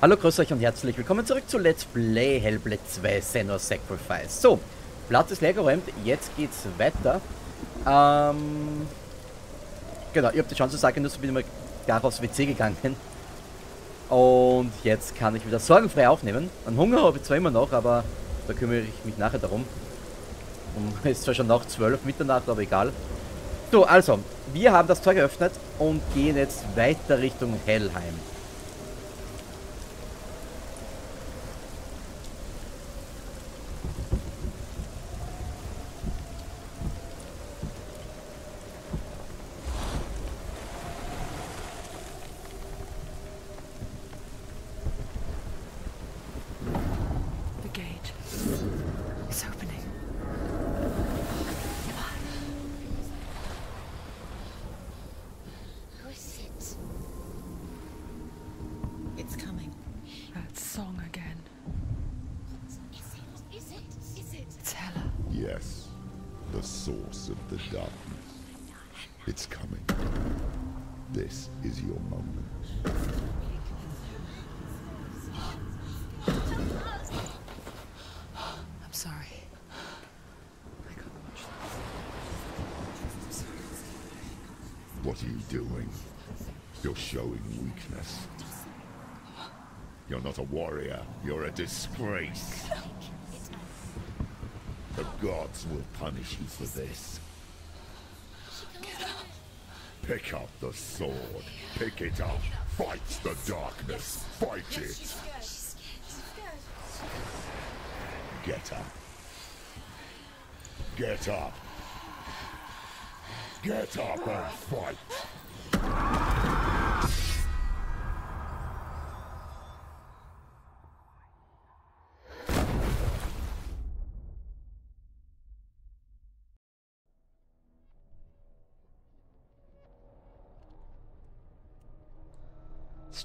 Hallo, grüß euch und herzlich willkommen zurück zu Let's Play Hellblade 2 Senua Sacrifice. So, Platz ist leer geräumt, jetzt geht's weiter. Ähm, genau, ich habe die Chance zu sagen, nur bin mal gar aufs WC gegangen. Und jetzt kann ich wieder sorgenfrei aufnehmen. An Hunger habe ich zwar immer noch, aber da kümmere ich mich nachher darum. Und es ist zwar schon nach 12 Mitternacht, aber egal. So, also, wir haben das Tor geöffnet und gehen jetzt weiter Richtung Hellheim. song again. Is it? Is it? Is it? Yes. The source of the darkness. It's coming. This is your moment. I'm sorry. What are you doing? You're showing weakness. You're not a warrior. You're a disgrace. The gods will punish you for this. Pick up the sword. Pick it up. Fight the darkness. Fight it. Get up. Get up. Get up and fight!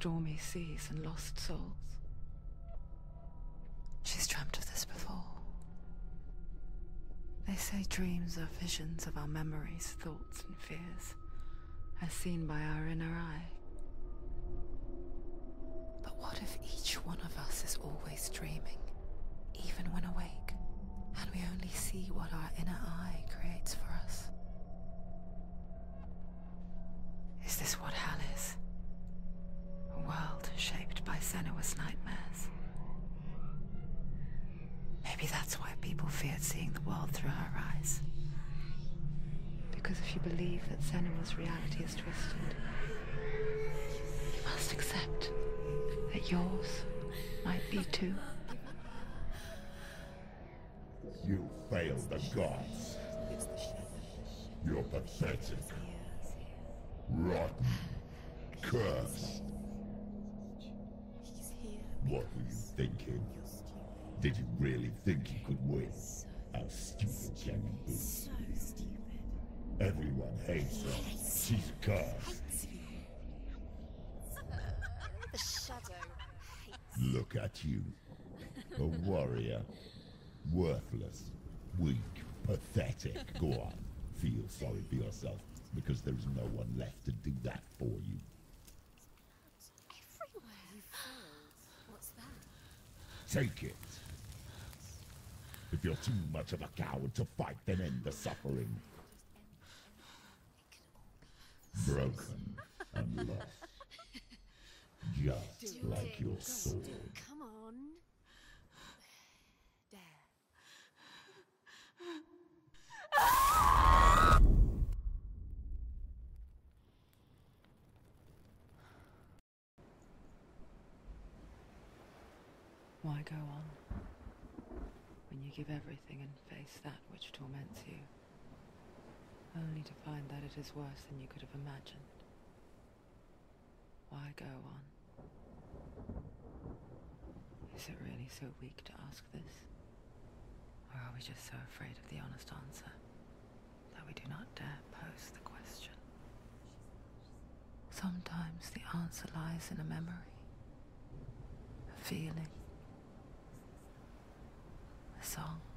Stormy seas and lost souls. She's dreamt of this before. They say dreams are visions of our memories, thoughts, and fears, as seen by our inner eye. But what if each one of us is always dreaming, even when awake, and we only see what our inner eye creates for us? Is this what hell is? A it was nightmares. Maybe that's why people feared seeing the world through her eyes. Because if you believe that Senua's reality is twisted, you must accept that yours might be too. You failed the gods. You're pathetic. Rotten. Cursed. What were you thinking? Did you really think you could win? How stupid can you be? So stupid. Everyone hates her. She's cursed. the shadow hates. Look at you. A warrior. Worthless. Weak. Pathetic. Go on. Feel sorry for yourself, because there is no one left to do that for you. Take it. If you're too much of a coward to fight, then end the suffering. Broken and lost. Just like your sword. Come on. There. Why go on? when you give everything and face that which torments you, only to find that it is worse than you could have imagined. Why go on? Is it really so weak to ask this? Or are we just so afraid of the honest answer that we do not dare pose the question? Sometimes the answer lies in a memory, a feeling, song.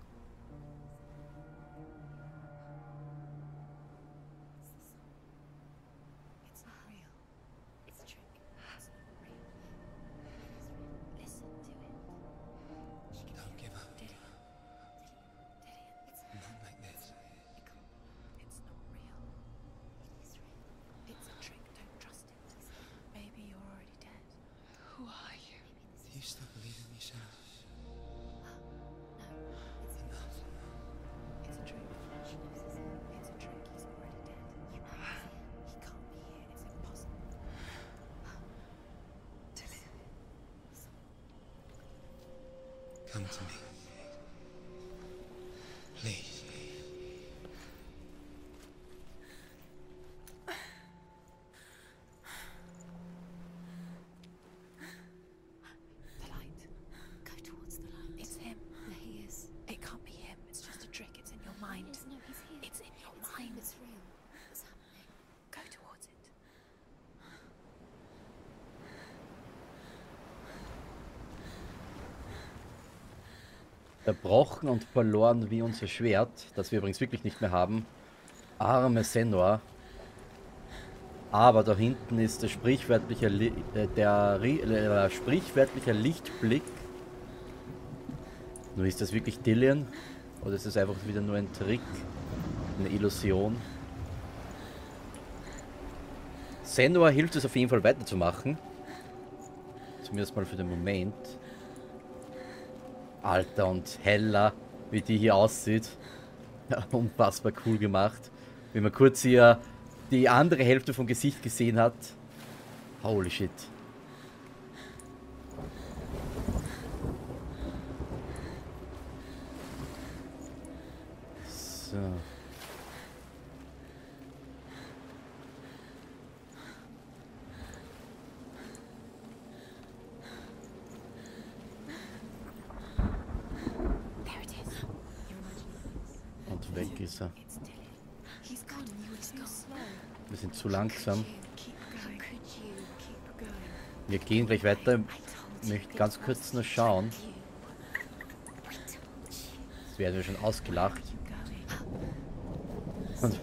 Come to me. Please. Erbrochen und verloren wie unser Schwert, das wir übrigens wirklich nicht mehr haben. Arme Senor. Aber da hinten ist der sprichwörtliche, Li äh, der äh, sprichwörtliche Lichtblick. Nur ist das wirklich Dillian? Oder ist es einfach wieder nur ein Trick? Eine Illusion? Senor hilft es auf jeden Fall weiterzumachen. Zumindest mal für den Moment. Alter und heller, wie die hier aussieht. Ja, unfassbar cool gemacht. Wenn man kurz hier die andere Hälfte vom Gesicht gesehen hat. Holy shit. So. There it is. You're imagining Und weg ist er. It's Dylan. He's gone. You were too slow. Wir sind zu langsam. Wir gehen gleich weiter. Ich möchte ganz kurz nur schauen. Jetzt werden wir schon ausgelacht. Und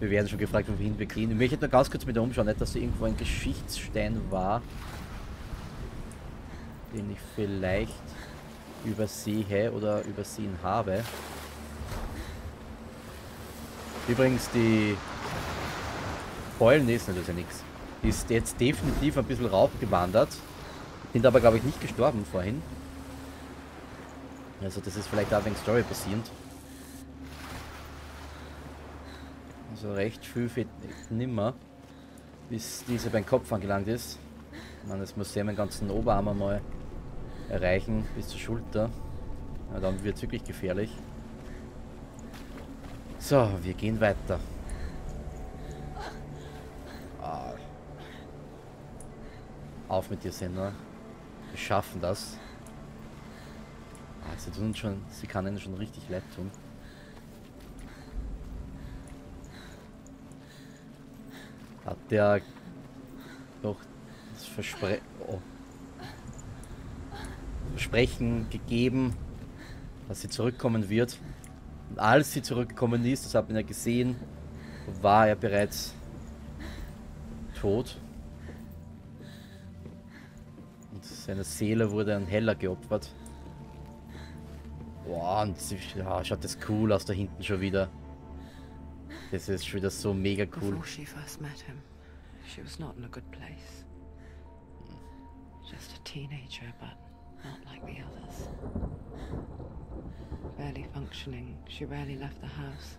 wir werden schon gefragt, wohin wir gehen. Ich möchte nur ganz kurz mit umschauen, nicht, dass da irgendwo ein Geschichtsstein war, den ich vielleicht übersehe oder übersehen habe. Übrigens, die Beulen ist natürlich nichts. Ist jetzt definitiv ein bisschen raufgewandert. Sind aber, glaube ich, nicht gestorben vorhin. Also das ist vielleicht auch wegen Story basierend. Also recht viel fehlt nimmer, bis diese beim Kopf angelangt ist. Man, das muss ja meinen ganzen Oberarm einmal erreichen, bis zur Schulter. Ja, dann wird es wirklich gefährlich. So, wir gehen weiter. Ah. Auf mit dir, Senna. Wir schaffen das. Ah, sie, tun schon, sie kann ihnen schon richtig leid tun. Hat der doch das Verspre oh. Versprechen gegeben, dass sie zurückkommen wird. Als sie zurückgekommen ist, das hat man ja gesehen, war er bereits tot. Und seine Seele wurde an Heller geopfert. Boah, und sie, ja, schaut das cool aus da hinten schon wieder. Das ist schon wieder so mega cool. Before she first met him, she was not in a good place. Just a teenager, but not like the others. Barely functioning, she rarely left the house.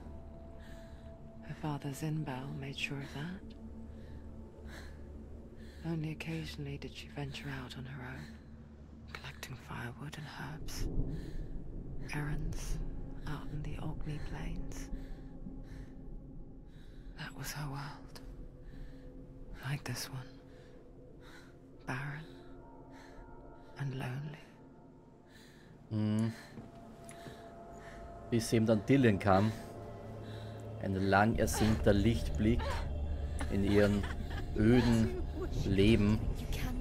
Her father, Zinbal, made sure of that. Only occasionally did she venture out on her own, collecting firewood and herbs. Errands out in the Orkney Plains. That was her world. Like this one. Barren and lonely. Mhm. Bis eben dann Dylan kam. Ein lang ersehnter Lichtblick in ihrem öden Leben. You can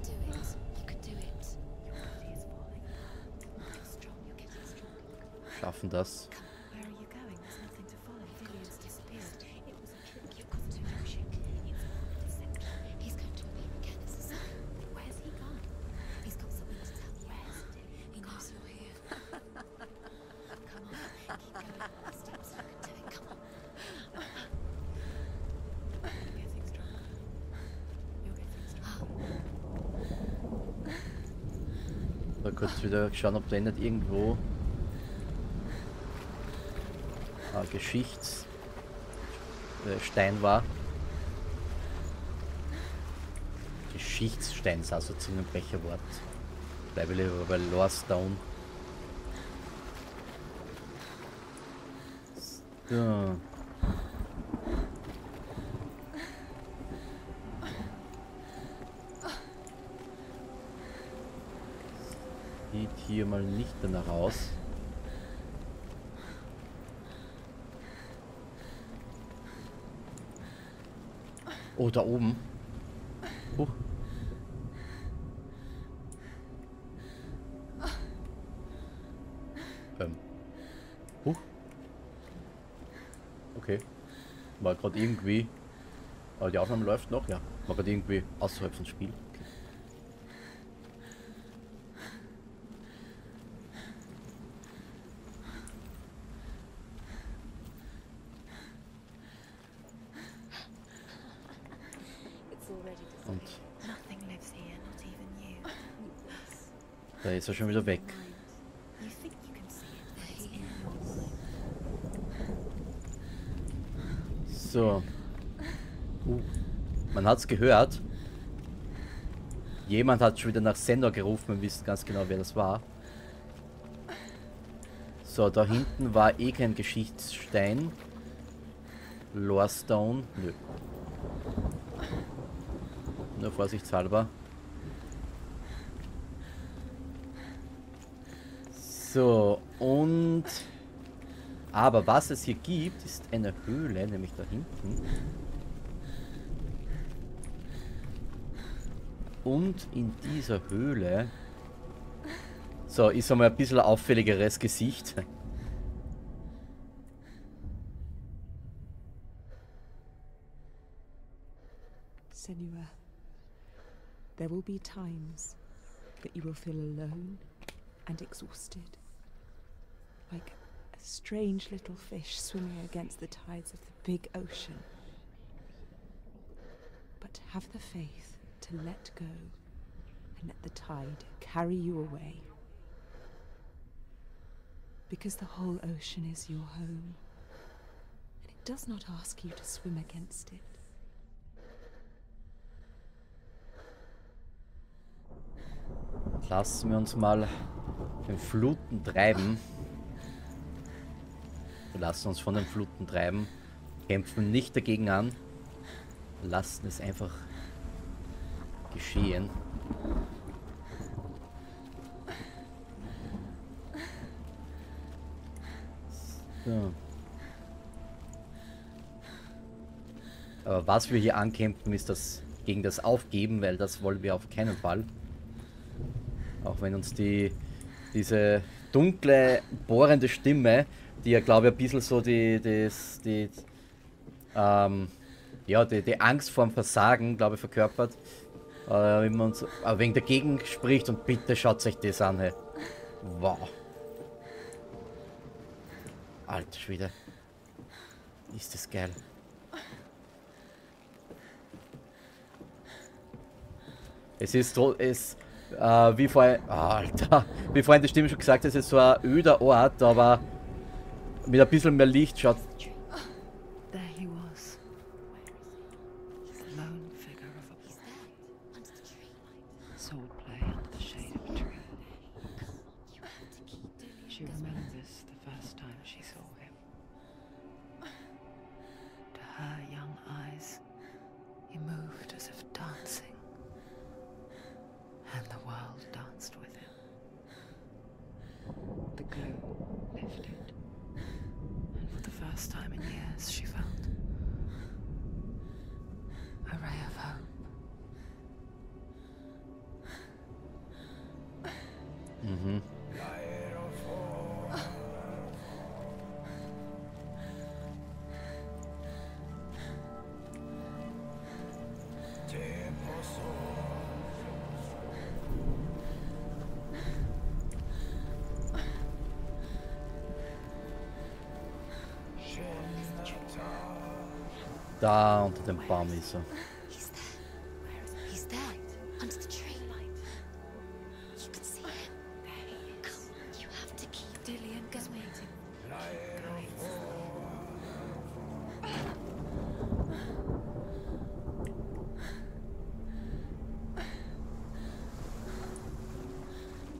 Da kurz wieder schauen, ob da nicht irgendwo ein Geschichtsstein war. Geschichtsstein ist also Zungenbrecherwort. Bleibe lieber bei Lorestone. So. Hier mal nicht danach aus. Oh, da oben. Huch. Ähm. Huch. Okay. War gerade irgendwie. Aber die Aufnahme läuft noch, ja. War gerade irgendwie außerhalb vom Spiel. Okay. It's already Und decided. Nothing lives here, not even you. da ist er schon wieder weg. So. Uh. Man hat's gehört. Jemand hat schon wieder nach Sender gerufen. Wir wissen ganz genau, wer das war. So, da hinten war eh kein Geschichtsstein. Lorestone. Nö. Nur vorsichtshalber. So, und... Aber was es hier gibt, ist eine Höhle, nämlich da hinten. Und in dieser Höhle... So, ist einmal ein bisschen auffälligeres Gesicht. Senua, there will be times that you will feel alone and exhausted. Like a strange little fish swimming against the tides of the big ocean. But have the faith to let go and let the tide carry you away. Because the whole ocean is your home, and it does not ask you to swim against it. Lassen wir uns mal den Fluten treiben. Wir lassen uns von den Fluten treiben. Kämpfen nicht dagegen an. Lassen es einfach geschehen. So. Aber was wir hier ankämpfen, ist das gegen das Aufgeben, weil das wollen wir auf keinen Fall. Auch wenn uns die diese dunkle, bohrende Stimme, die ja glaube ich ein bisschen so die, das, die, ähm, ja, die, die Angst vorm Versagen, glaube ich, verkörpert. Äh, wenn man uns äh, wegen dagegen spricht und bitte schaut euch das an, hey. Wow. Alter Schwede. Ist das geil. Es ist so, es, äh, wie vorhin, Alter, wie vorhin die Stimme schon gesagt hat, es ist so ein öder Ort, aber mit ein bisschen mehr Licht schaut. Glow lifted. And for the first time in years, she felt Ah, on t'aime pas.